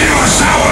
Dinossauro!